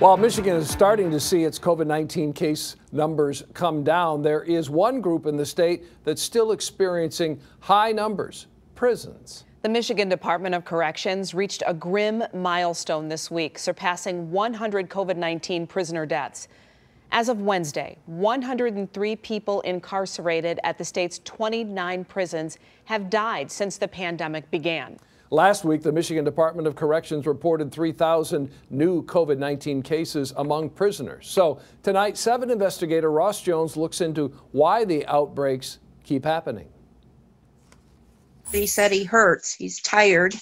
While Michigan is starting to see its COVID 19 case numbers come down, there is one group in the state that's still experiencing high numbers prisons. The Michigan Department of Corrections reached a grim milestone this week, surpassing 100 COVID 19 prisoner deaths. As of Wednesday, 103 people incarcerated at the state's 29 prisons have died since the pandemic began. Last week, the Michigan Department of Corrections reported 3,000 new COVID 19 cases among prisoners. So tonight, seven investigator Ross Jones looks into why the outbreaks keep happening. He said he hurts. He's tired.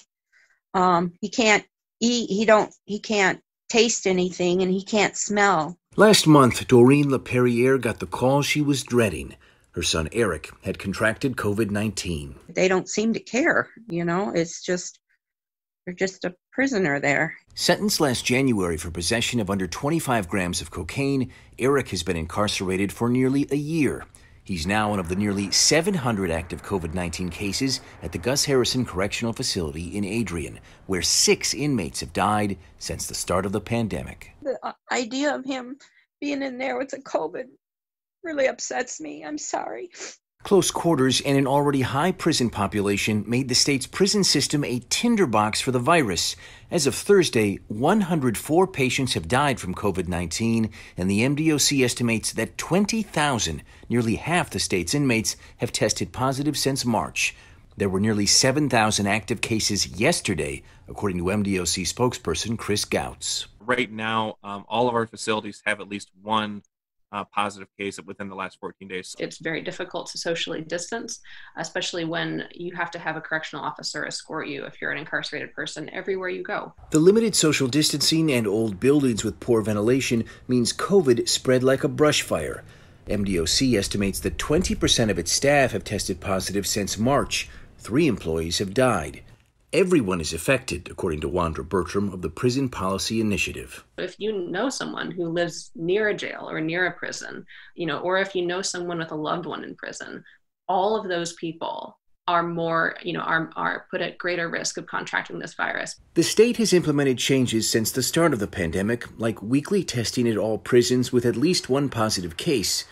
Um, he can't eat. He don't. He can't taste anything, and he can't smell. Last month, Doreen LaPerriere got the call she was dreading. Her son Eric had contracted COVID 19. They don't seem to care, you know, it's just, they're just a prisoner there. Sentenced last January for possession of under 25 grams of cocaine, Eric has been incarcerated for nearly a year. He's now one of the nearly 700 active COVID 19 cases at the Gus Harrison Correctional Facility in Adrian, where six inmates have died since the start of the pandemic. The uh, idea of him being in there with a COVID really upsets me. I'm sorry. Close quarters and an already high prison population made the state's prison system a tinderbox for the virus. As of Thursday, 104 patients have died from COVID 19, and the MDOC estimates that 20,000, nearly half the state's inmates, have tested positive since March. There were nearly 7,000 active cases yesterday, according to MDOC spokesperson Chris Gautz. Right now, um, all of our facilities have at least one uh, positive case within the last 14 days. It's very difficult to socially distance, especially when you have to have a correctional officer escort you if you're an incarcerated person everywhere you go. The limited social distancing and old buildings with poor ventilation means COVID spread like a brush fire. MDOC estimates that 20% of its staff have tested positive since March. Three employees have died. Everyone is affected, according to Wanda Bertram of the Prison Policy Initiative. If you know someone who lives near a jail or near a prison, you know, or if you know someone with a loved one in prison, all of those people are more, you know, are, are put at greater risk of contracting this virus. The state has implemented changes since the start of the pandemic, like weekly testing at all prisons with at least one positive case.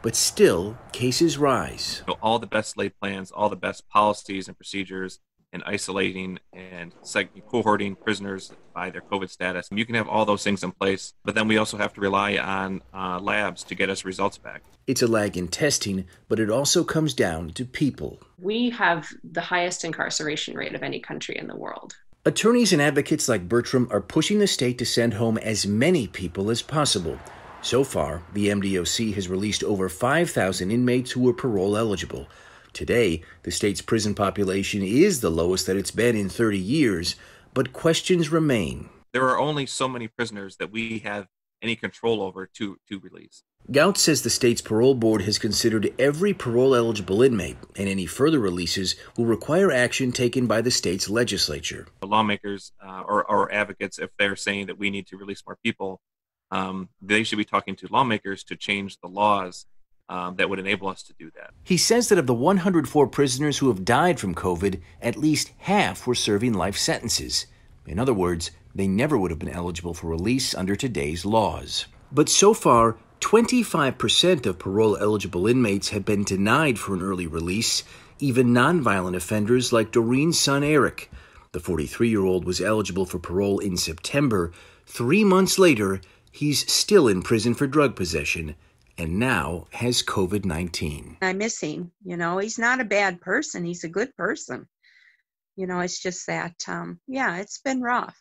But still, cases rise. You know, all the best laid plans, all the best policies and procedures and isolating and cohorting prisoners by their COVID status. And you can have all those things in place, but then we also have to rely on uh, labs to get us results back. It's a lag in testing, but it also comes down to people. We have the highest incarceration rate of any country in the world. Attorneys and advocates like Bertram are pushing the state to send home as many people as possible. So far, the MDOC has released over 5,000 inmates who were parole eligible. Today, the state's prison population is the lowest that it's been in 30 years, but questions remain. There are only so many prisoners that we have any control over to, to release. Gautz says the state's parole board has considered every parole eligible inmate, and any further releases will require action taken by the state's legislature. The lawmakers uh, or, or advocates, if they're saying that we need to release more people, um, they should be talking to lawmakers to change the laws um, that would enable us to do that. He says that of the 104 prisoners who have died from COVID, at least half were serving life sentences. In other words, they never would have been eligible for release under today's laws. But so far, 25% of parole eligible inmates have been denied for an early release, even nonviolent offenders like Doreen's son Eric. The 43 year old was eligible for parole in September. Three months later, he's still in prison for drug possession and now has COVID 19. I miss him. You know, he's not a bad person, he's a good person. You know, it's just that, um, yeah, it's been rough.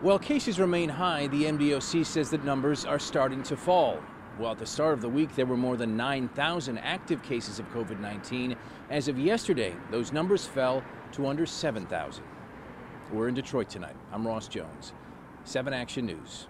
While cases remain high, the MDOC says that numbers are starting to fall. Well, at the start of the week, there were more than 9,000 active cases of COVID 19. As of yesterday, those numbers fell to under 7,000. We're in Detroit tonight. I'm Ross Jones, 7 Action News.